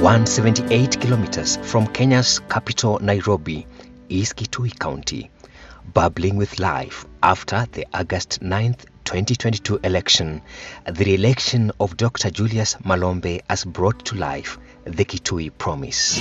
178 kilometers from Kenya's capital, Nairobi, is Kitui County, bubbling with life after the August 9, 2022 election. The re-election of Dr. Julius Malombe has brought to life the Kitui promise.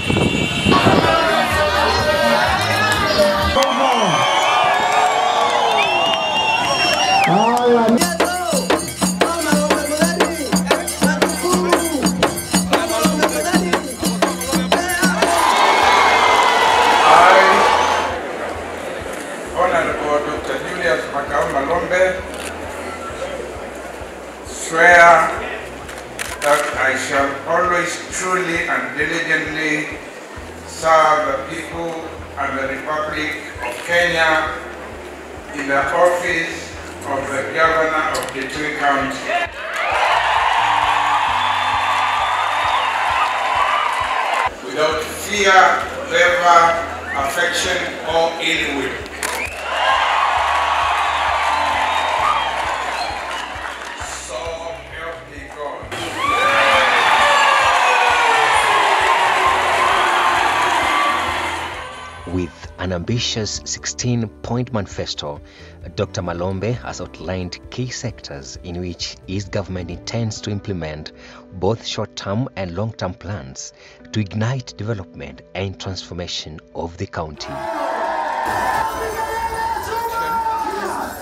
Republic of Kenya in the office of the Governor of Kitui County. Without fear, favor, affection, or ill will. An ambitious 16 point manifesto, Dr. Malombe has outlined key sectors in which his government intends to implement both short term and long term plans to ignite development and transformation of the county.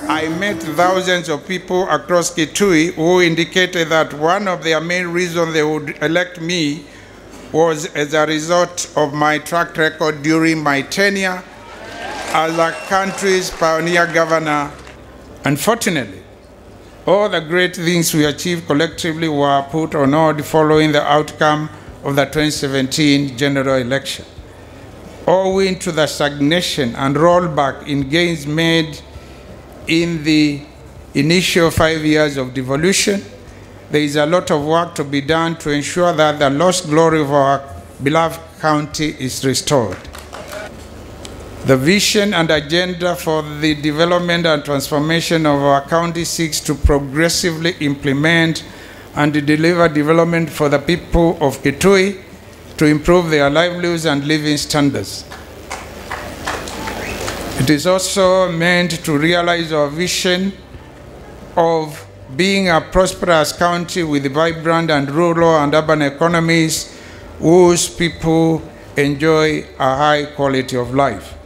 I met thousands of people across Kitui who indicated that one of their main reasons they would elect me was as a result of my track record during my tenure as the country's pioneer governor. Unfortunately, all the great things we achieved collectively were put on hold following the outcome of the 2017 general election. Owing to the stagnation and rollback in gains made in the initial five years of devolution, there is a lot of work to be done to ensure that the lost glory of our beloved county is restored. The vision and agenda for the development and transformation of our county seeks to progressively implement and deliver development for the people of Kitui to improve their livelihoods and living standards. It is also meant to realize our vision of being a prosperous country with vibrant and rural and urban economies whose people enjoy a high quality of life.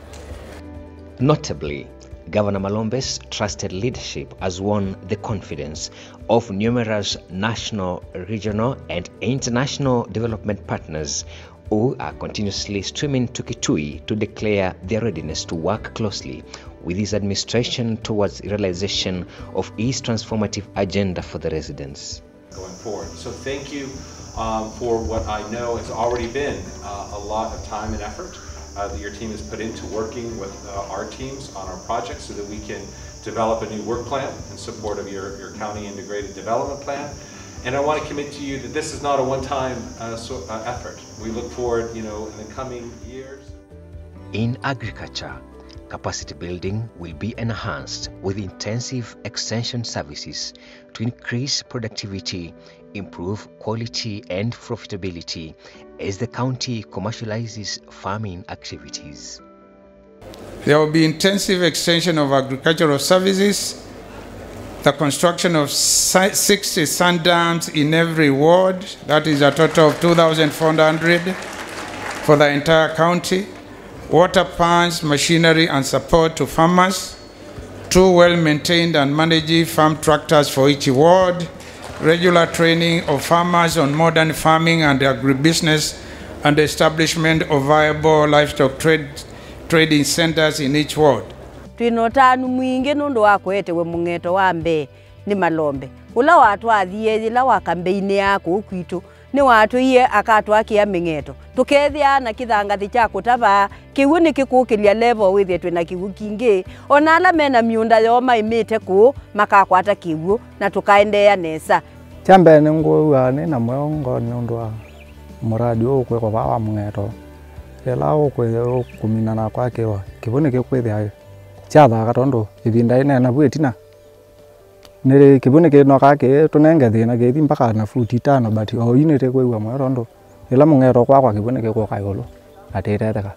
Notably, Governor Malombe's trusted leadership has won the confidence of numerous national, regional, and international development partners who are continuously streaming to Kitui to declare their readiness to work closely with his administration towards realization of his transformative agenda for the residents. going forward. So thank you um, for what I know has already been uh, a lot of time and effort uh, that your team has put into working with uh, our teams on our projects so that we can develop a new work plan in support of your, your county integrated development plan. And I want to commit to you that this is not a one-time uh, so, uh, effort. We look forward, you know, in the coming years. In agriculture, capacity building will be enhanced with intensive extension services to increase productivity, improve quality and profitability as the county commercializes farming activities. There will be intensive extension of agricultural services, the construction of 60 sand dams in every ward, that is a total of 2,400 for the entire county, water pumps, machinery, and support to farmers, two well maintained and managed farm tractors for each ward, regular training of farmers on modern farming and agribusiness, and the establishment of viable livestock trade, trading centers in each ward. twina utanu mwingi nundu wa kwetewe mung'eto wa mbee. Ni malombe. Ula watwathie ine wa kambeini ni watu akatwa akatu a ya mingeto. Tukethia na kä thangathi kutaba kiwu ni kä levo na kiwu u kingä ona ala mena miunda yoma imite kuu, makakwata kiwu na tukaende ya nesa Chambe ni ngu ngåua na mwongo ni å muradi wa kwe kwa wa må ng'eto uu kwe å kå kwa kä Kiwu ni bu nä thia ibinda ina bu ä tina ivinda inena vu itina nĩ kĩvũ nĩ kĩnokaa kĩ tũnenge thĩna kĩthi mpaka na futi itano but o inĩ tĩkwĩua mweo tondũ ila mung'eto kwakwa kiboneke kuoka igulu atireteka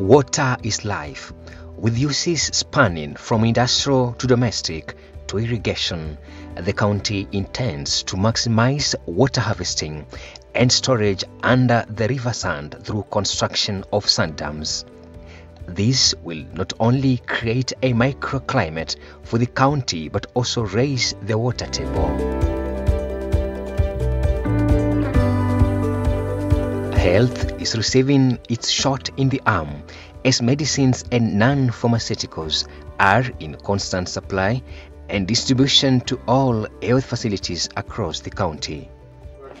Water is life, with uses spanning from industrial to domestic to irrigation. The county intends to maximize water harvesting and storage under the river sand through construction of sand dams. This will not only create a microclimate for the county but also raise the water table. Health is receiving its shot in the arm as medicines and non pharmaceuticals are in constant supply and distribution to all health facilities across the county.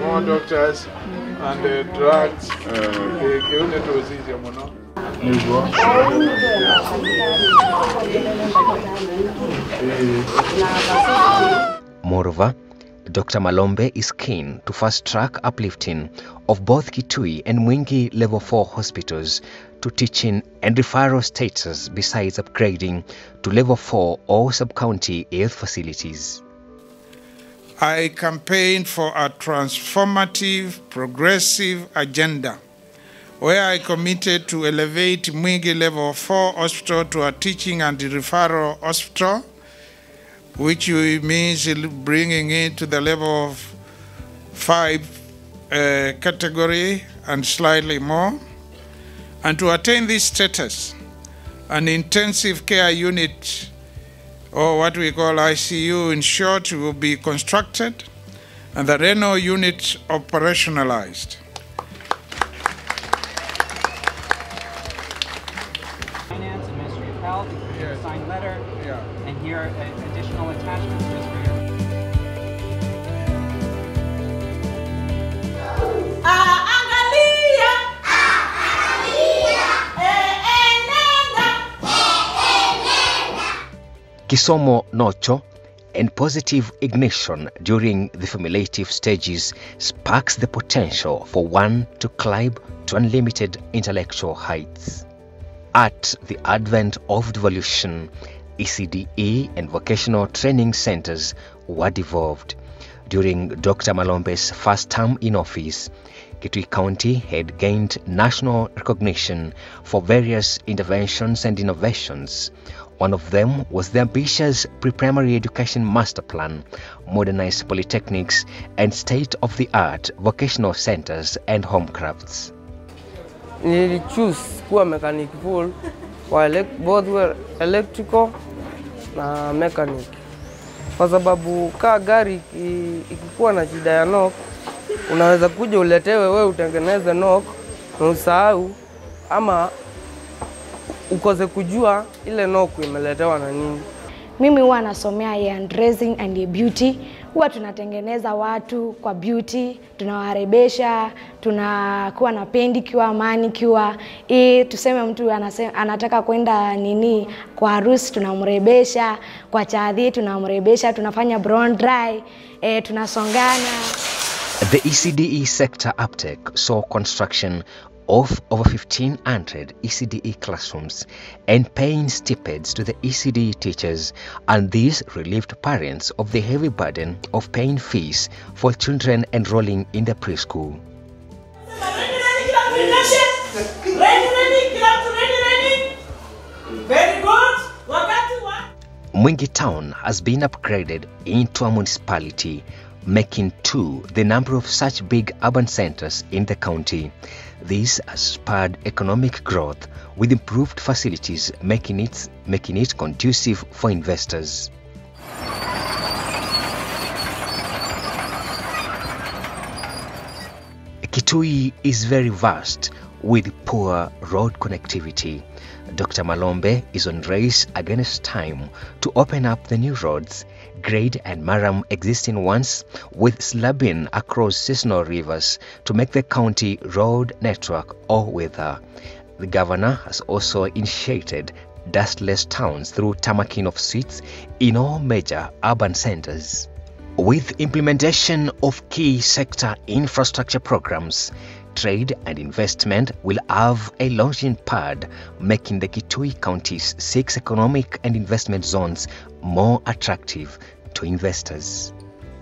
More doctors and uh, drugs. Kiune tuzizi muno. Moreover, Dr. Malombe is keen to fast track uplifting of both Kitui and Mwingi Level 4 hospitals to teaching and referral status besides upgrading to Level 4 or sub-county health facilities. I campaigned for a transformative, progressive agenda where I committed to elevate Mwingi Level 4 Hospital to a teaching and referral hospital, which means bringing it to the level of 5 uh, category and slightly more. And to attain this status, an intensive care unit or what we call ICU in short, will be constructed and the renal unit operationalized. Kisomo Nocho and positive ignition during the formulative stages sparks the potential for one to climb to unlimited intellectual heights. At the advent of devolution, ECDE and vocational training centers were devolved. During Dr. Malombe's first term in office, Kitui County had gained national recognition for various interventions and innovations. One of them was the ambitious pre-primary education master plan, modernized polytechnics, and state-of-the-art vocational centers and home crafts. nilichoose kuwa mechanic full wa both were electrical na mechanic kwa sababu kaa gari iki- ikikuwa na shida ya knock unaweza kuja uletewe wewe utengeneze knock na usahau ama ukose kujua ile noku imeletewa na nini Mimi huwa nasomea hair dressing and beauty. Huwa tunatengeneza watu kwa beauty, tunawarebesha, tunakuwa na pedicure, manicure. Hii tuseme mtu anasema, anataka kwenda nini kwa harusi tunamrebesha, kwa chadhi tunamrebesha, tunafanya brown dry, e, tunasongana. The ECDE sector uptake saw construction of over 1,500 ECDE classrooms and paying stipends to the ECDE teachers, and this relieved parents of the heavy burden of paying fees for children enrolling in the preschool. Mwingi Town has been upgraded into a municipality, making two the number of such big urban centers in the county. This has spurred economic growth with improved facilities, making it, making it conducive for investors. Kitui is very vast with poor road connectivity. Dr. Malombe is on race against time to open up the new roads, grade and murram existing ones with slabbing across seasonal rivers to make the county road network all weather. The governor has also initiated dustless towns through tarmacking of streets in all major urban centers. With implementation of key sector infrastructure programs, trade and investment will have a launching pad, making the Kitui County's six economic and investment zones more attractive to investors.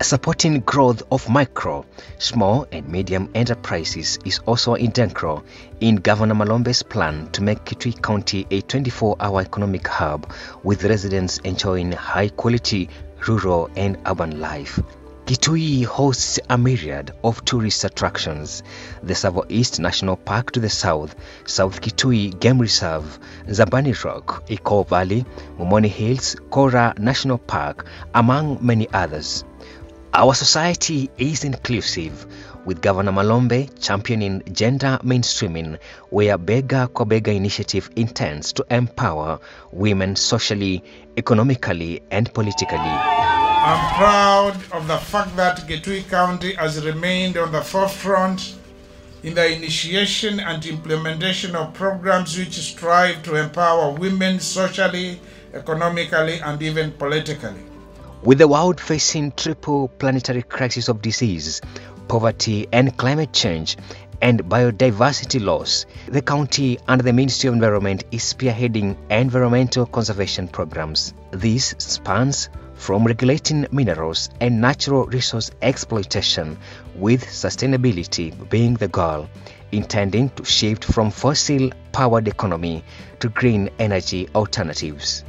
Supporting growth of micro, small, and medium enterprises is also integral in Governor Malombe's plan to make Kitui County a 24 hour economic hub with residents enjoying high quality rural and urban life. Kitui hosts a myriad of tourist attractions. The Savo East National Park to the south, South Kitui Game Reserve, Zabani Rock, Eco Valley, Mumoni Hills, Kora National Park, among many others. Our society is inclusive, with Governor Malombe championing gender mainstreaming, where Bega kwa Bega initiative intends to empower women socially, economically, and politically. I'm proud of the fact that Kitui County has remained on the forefront in the initiation and implementation of programs which strive to empower women socially, economically, and even politically. With the world facing triple planetary crisis of disease, poverty, and climate change, and biodiversity loss, the county under the Ministry of Environment is spearheading environmental conservation programs. This spans from regulating minerals and natural resource exploitation, with sustainability being the goal, intending to shift from fossil powered economy to green energy alternatives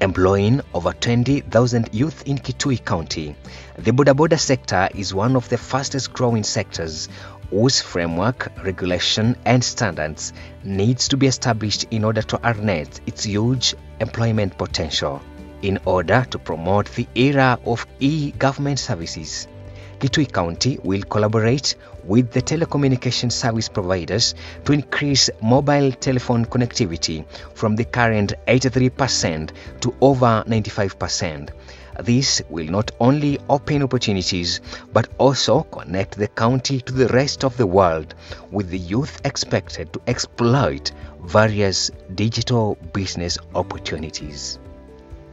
employing over 20,000 youth in Kitui County. The Boda Boda sector is one of the fastest growing sectors whose framework, regulation, and standards needs to be established in order to harness its huge employment potential. In order to promote the era of e-government services, Kitui County will collaborate with the telecommunication service providers to increase mobile telephone connectivity from the current 83% to over 95%. This will not only open opportunities but also connect the county to the rest of the world, with the youth expected to exploit various digital business opportunities.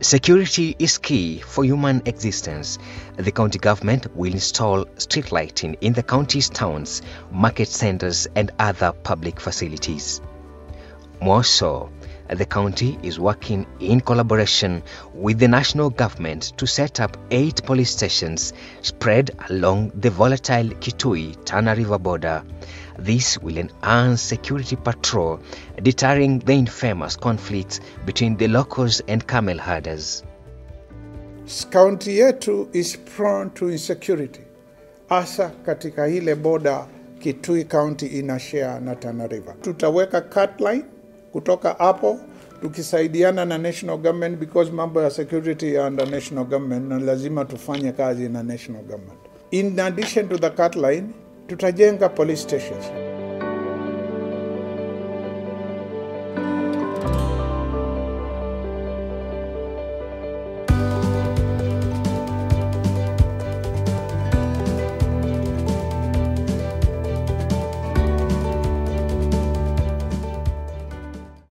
Security is key for human existence. The county government will install street lighting in the county's towns, market centers, and other public facilities. More so, the county is working in collaboration with the national government to set up eight police stations spread along the volatile Kitui Tana River border. This will enhance security patrol, deterring the infamous conflicts between the locals and camel herders. Kaunti yetu is prone to insecurity, hasa katika ile boda Kitui County ina share na Tana River. Tutaweka cut line kutoka hapo tukisaidiana na national government because mambo ya security ya under national government na lazima tufanye kazi na national government. In addition to the cut line, tutajenga police stations.